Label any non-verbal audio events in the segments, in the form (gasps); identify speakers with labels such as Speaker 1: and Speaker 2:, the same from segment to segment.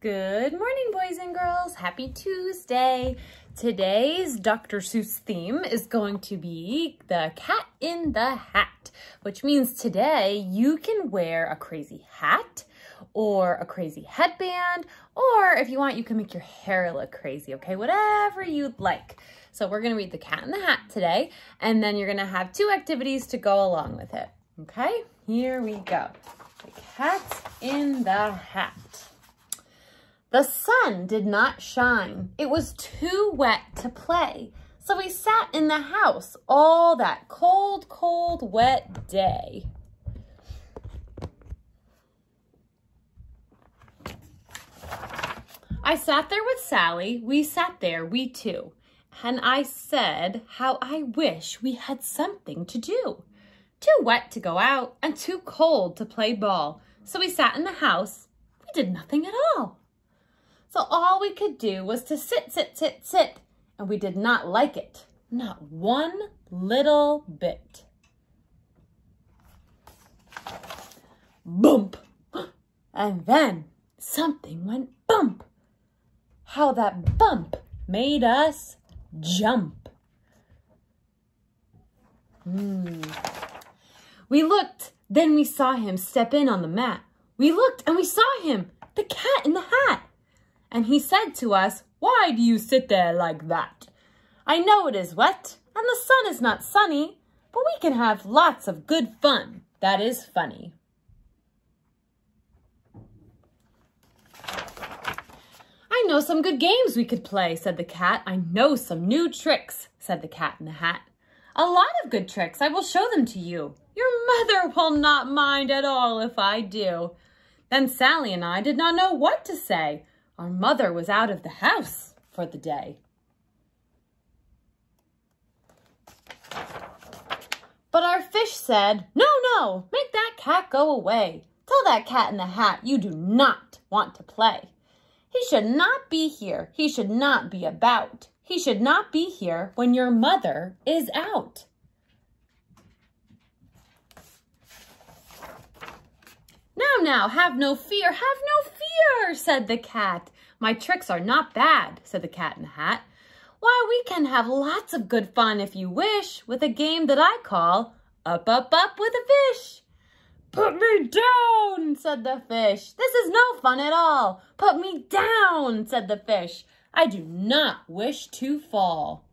Speaker 1: Good morning, boys and girls. Happy Tuesday. Today's Dr. Seuss theme is going to be the cat in the hat, which means today you can wear a crazy hat or a crazy headband, or if you want, you can make your hair look crazy, okay? Whatever you'd like. So we're gonna read the cat in the hat today, and then you're gonna have two activities to go along with it, okay? Here we go. The cat in the hat. The sun did not shine. It was too wet to play. So we sat in the house all that cold, cold, wet day. I sat there with Sally. We sat there, we two. And I said how I wish we had something to do. Too wet to go out and too cold to play ball. So we sat in the house. We did nothing at all. So all we could do was to sit, sit, sit, sit, and we did not like it. Not one little bit. Bump! And then something went bump. How that bump made us jump. Hmm. We looked, then we saw him step in on the mat. We looked and we saw him, the cat in the hat. And he said to us, Why do you sit there like that? I know it is wet, and the sun is not sunny, but we can have lots of good fun. That is funny. I know some good games we could play, said the cat. I know some new tricks, said the cat in the hat. A lot of good tricks. I will show them to you. Your mother will not mind at all if I do. Then Sally and I did not know what to say. Our mother was out of the house for the day. But our fish said, no, no, make that cat go away. Tell that cat in the hat you do not want to play. He should not be here. He should not be about. He should not be here when your mother is out. Now, now, have no fear, have no fear, said the cat. My tricks are not bad, said the cat in the hat. Why, we can have lots of good fun if you wish with a game that I call Up, Up, Up with a Fish. Put me down, said the fish. This is no fun at all. Put me down, said the fish. I do not wish to fall.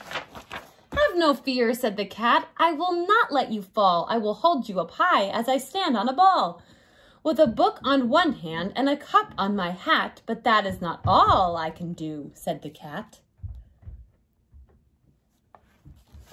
Speaker 1: Have no fear, said the cat. I will not let you fall. I will hold you up high as I stand on a ball. With a book on one hand and a cup on my hat, but that is not all I can do, said the cat.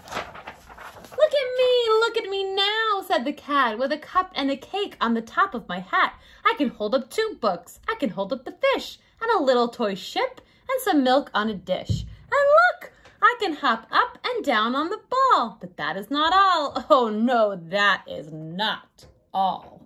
Speaker 1: Look at me, look at me now, said the cat, with a cup and a cake on the top of my hat. I can hold up two books, I can hold up the fish, and a little toy ship, and some milk on a dish. And look, I can hop up and down on the ball, but that is not all. (laughs) Oh no, that is not all.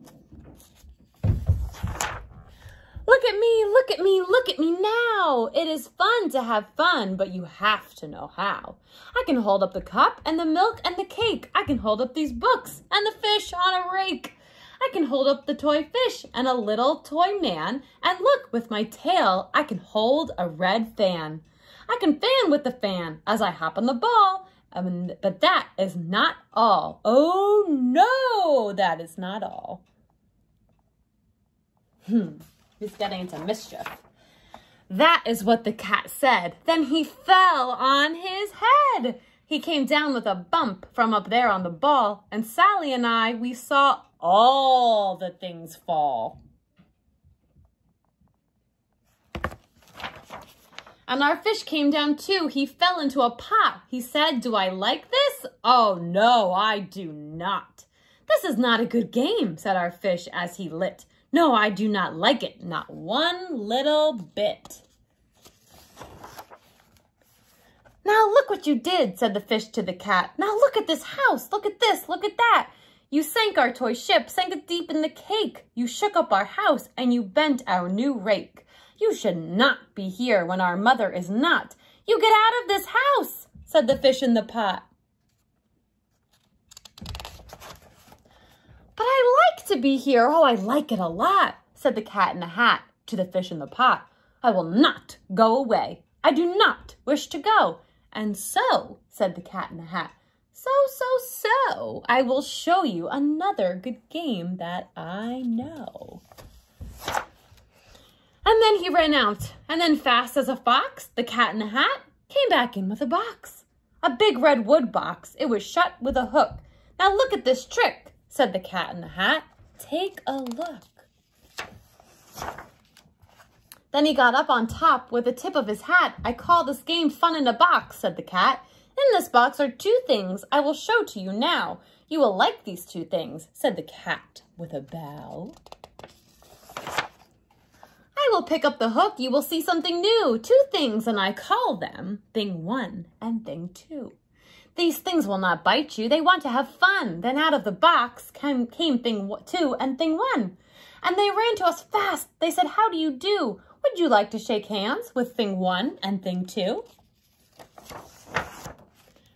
Speaker 1: Look at me, look at me, look at me now. It is fun to have fun, but you have to know how. I can hold up the cup and the milk and the cake. I can hold up these books and the fish on a rake. I can hold up the toy fish and a little toy man. And look, with my tail, I can hold a red fan. I can fan with the fan as I hop on the ball. Um, but that is not all. Oh no, that is not all. Hmm, he's getting into mischief. That is what the cat said. Then he fell on his head. He came down with a bump from up there on the ball, and Sally and I, we saw all the things fall. And our fish came down too. He fell into a pot. He said, do I like this? Oh, no, I do not. This is not a good game, said our fish as he lit. No, I do not like it, not one little bit. Now look what you did, said the fish to the cat. Now look at this house, look at this, look at that. You sank our toy ship, sank it deep in the cake. You shook up our house, and you bent our new rake. You should not be here when our mother is not. You get out of this house, said the fish in the pot. But I to be here. Oh, I like it a lot, said the cat in the hat to the fish in the pot. I will not go away. I do not wish to go. And so, said the cat in the hat, so, so, so, I will show you another good game that I know. And then he ran out, and then fast as a fox, the cat in the hat came back in with a box. A big red wood box. It was shut with a hook. Now look at this trick, said the cat in the hat. Take a look. Then he got up on top with the tip of his hat. I call this game fun in a box, said the cat. In this box are two things I will show to you now. You will like these two things, said the cat with a bow. I will pick up the hook. You will see something new. Two things, and I call them thing one and thing two. These things will not bite you. They want to have fun. Then out of the box came, came thing two and thing one. And they ran to us fast. They said, how do you do? Would you like to shake hands with thing one and thing two?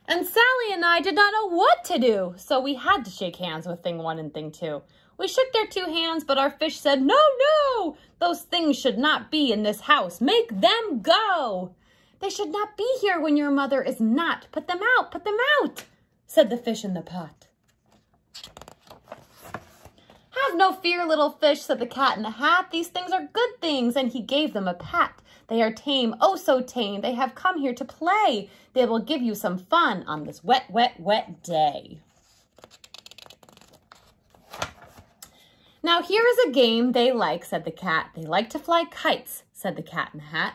Speaker 1: And Sally and I did not know what to do, so we had to shake hands with thing one and thing two. We shook their two hands, but our fish said, no, no, those things should not be in this house. Make them go. They should not be here when your mother is not. Put them out, put them out, said the fish in the pot. Have no fear, little fish, said the cat in the hat. These things are good things, and he gave them a pat. They are tame, oh so tame. They have come here to play. They will give you some fun on this wet, wet, wet day. Now here is a game they like, said the cat. They like to fly kites, said the cat in the hat.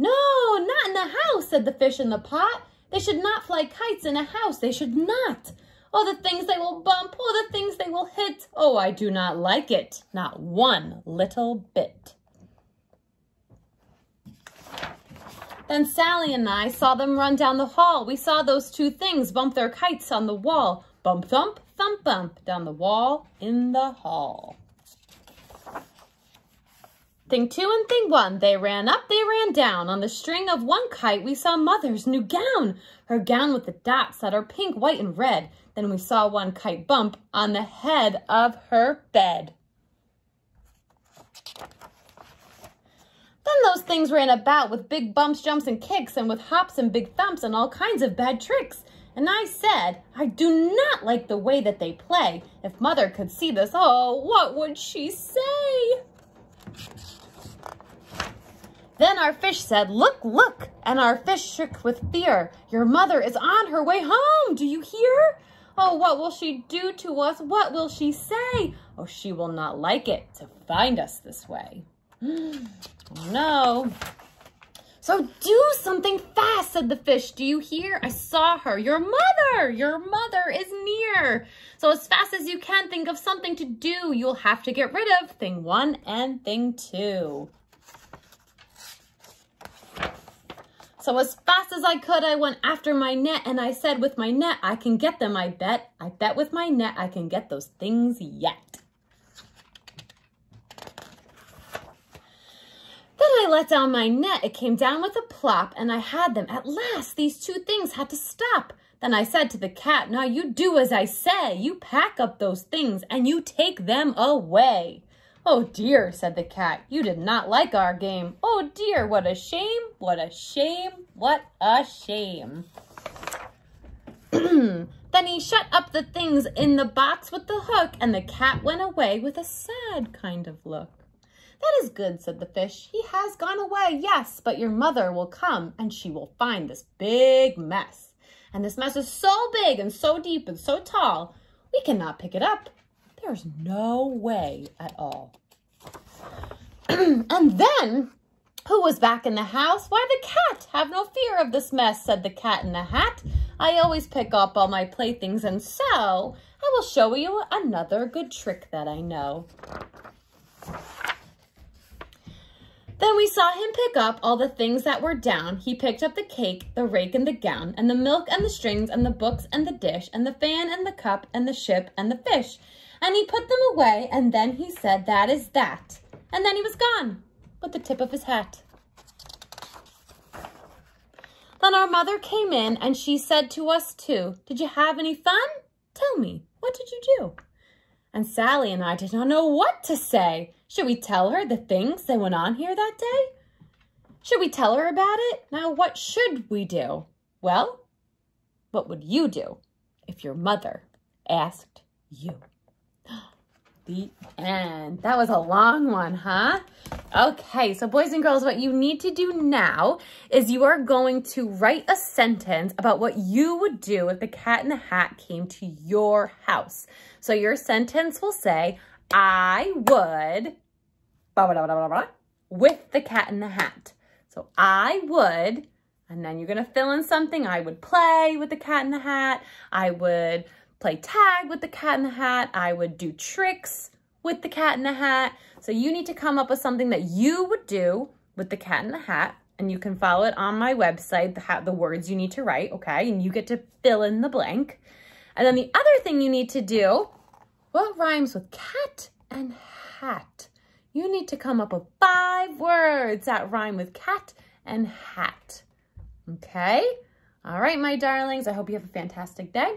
Speaker 1: No, not in the house, said the fish in the pot. They should not fly kites in a house. They should not. Oh, the things they will bump. Oh, the things they will hit. Oh, I do not like it. Not one little bit. Then Sally and I saw them run down the hall. We saw those two things bump their kites on the wall. Bump, thump, thump, bump, down the wall in the hall. Thing two and thing one, they ran up, they ran down. On the string of one kite, we saw Mother's new gown. Her gown with the dots that are pink, white, and red. Then we saw one kite bump on the head of her bed. Then those things ran about with big bumps, jumps, and kicks, and with hops and big thumps and all kinds of bad tricks. And I said, I do not like the way that they play. If mother could see this, oh, what would she say? Then our fish said, look, look, and our fish shook with fear. Your mother is on her way home, do you hear? Oh, what will she do to us? What will she say? Oh, she will not like it to find us this way. (gasps) no. So do something fast, said the fish. Do you hear? I saw her. Your mother! Your mother is near. So as fast as you can, think of something to do. You'll have to get rid of thing one and thing two. So as fast as I could, I went after my net and I said, with my net, I can get them, I bet. I bet with my net, I can get those things yet. Then I let down my net. It came down with a plop and I had them. At last, these two things had to stop. Then I said to the cat, now you do as I say. You pack up those things and you take them away. Oh dear, said the cat, you did not like our game. Oh dear, what a shame, what a shame, what a shame. (clears throat) then he shut up the things in the box with the hook and the cat went away with a sad kind of look. That is good, said the fish. He has gone away, yes, but your mother will come and she will find this big mess. And this mess is so big and so deep and so tall, we cannot pick it up. There's no way at all. (clears throat) and then, who was back in the house? Why, the cat. Have no fear of this mess, said the cat in the hat. I always pick up all my playthings, and so I will show you another good trick that I know. Then we saw him pick up all the things that were down. He picked up the cake, the rake and the gown, and the milk and the strings, and the books and the dish, and the fan and the cup, and the ship and the fish. And he put them away, and then he said, that is that. And then he was gone with the tip of his hat. Then our mother came in, and she said to us too, did you have any fun? Tell me, what did you do? And Sally and I did not know what to say. Should we tell her the things that went on here that day? Should we tell her about it? Now, what should we do? Well, what would you do if your mother asked you? The end. That was a long one, huh? Okay, so boys and girls, what you need to do now is you are going to write a sentence about what you would do if the cat in the hat came to your house. So your sentence will say, I would, blah, blah, blah, blah, with the cat in the hat. So I would, and then you're going to fill in something. I would play with the cat in the hat. I would play tag with the cat in the hat. I would do tricks with the cat in the hat. So you need to come up with something that you would do with the cat in the hat. And you can follow it on my website, the, the words you need to write, okay? And you get to fill in the blank. And then the other thing you need to do, what rhymes with cat and hat? You need to come up with five words that rhyme with cat and hat. Okay? All right, my darlings. I hope you have a fantastic day.